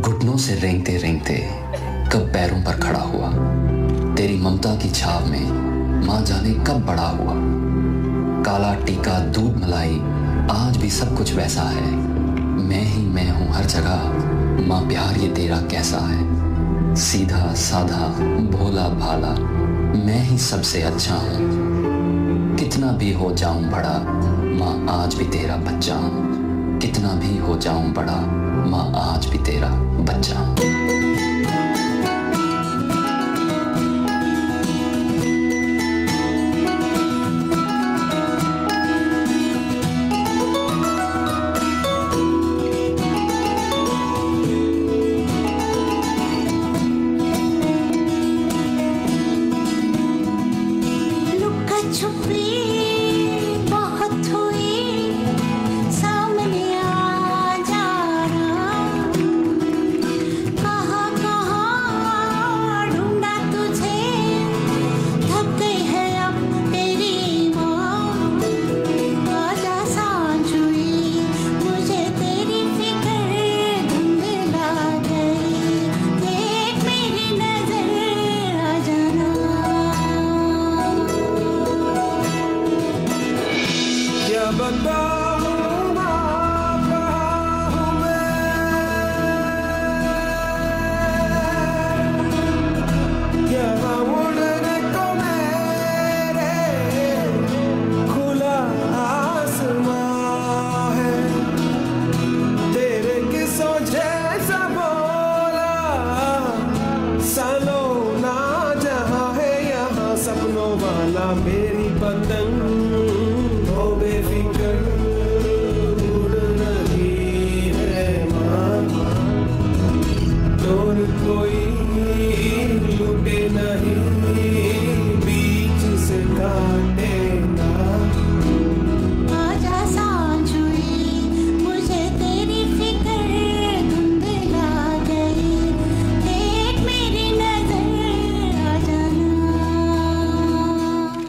घुटनों से रेंगते रेंगते कब पैरों पर खड़ा हुआ। तेरी ममता की छाव में माँ जाने कब बड़ा हुआ। काला टीका दूध मलाई, आज भी सब कुछ वैसा है। मैं ही मैं हूँ हर जगह, माँ प्यार ये तेरा कैसा है। सीधा, साधा, भोला भाला, मैं ही सबसे अच्छा हूँ। कितना भी हो जाऊँ बड़ा, माँ आज भी तेरा बच्चा हूँ। कितना भी हो जाऊँ बड़ा माँ आज भी तेरा बच्चा। वाला मेरी पतंग हो बेफिक्र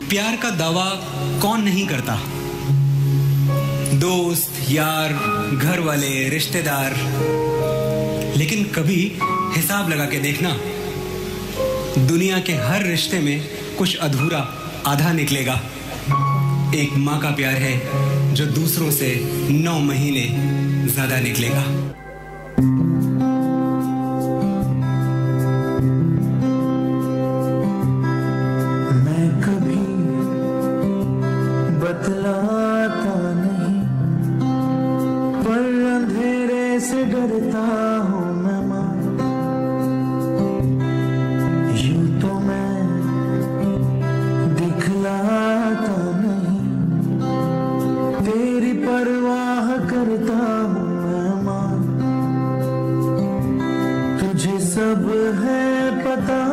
प्यार का दावा कौन नहीं करता? दोस्त, यार घर वाले रिश्तेदार। लेकिन कभी हिसाब लगा के देखना, दुनिया के हर रिश्ते में कुछ अधूरा आधा निकलेगा। एक माँ का प्यार है जो दूसरों से नौ महीने ज़्यादा निकलेगा। से डरता हूँ मैं माँ यूँ तो मैं दिखलाता नहीं। तेरी परवाह करता हूँ मैं माँ तुझे सब है पता।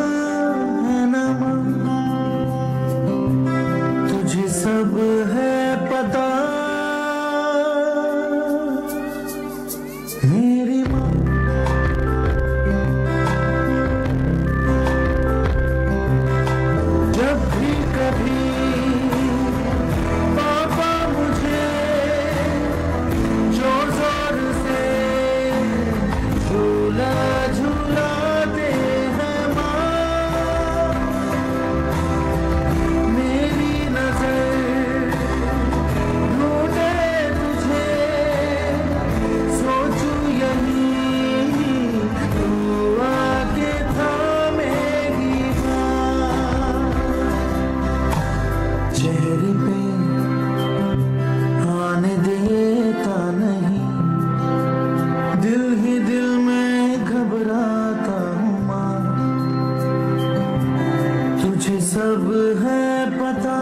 सब है पता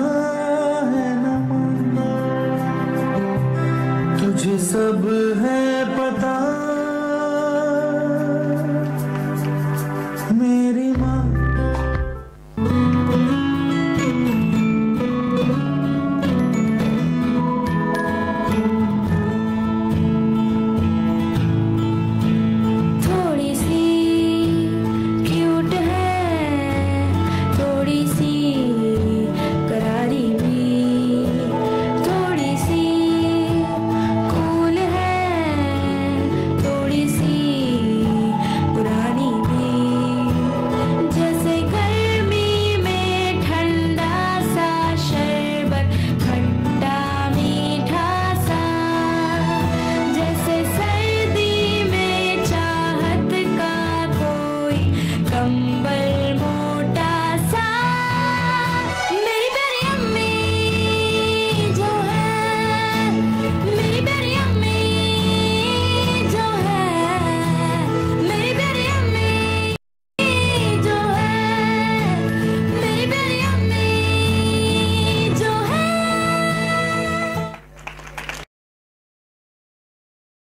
है न तुझे सब है पता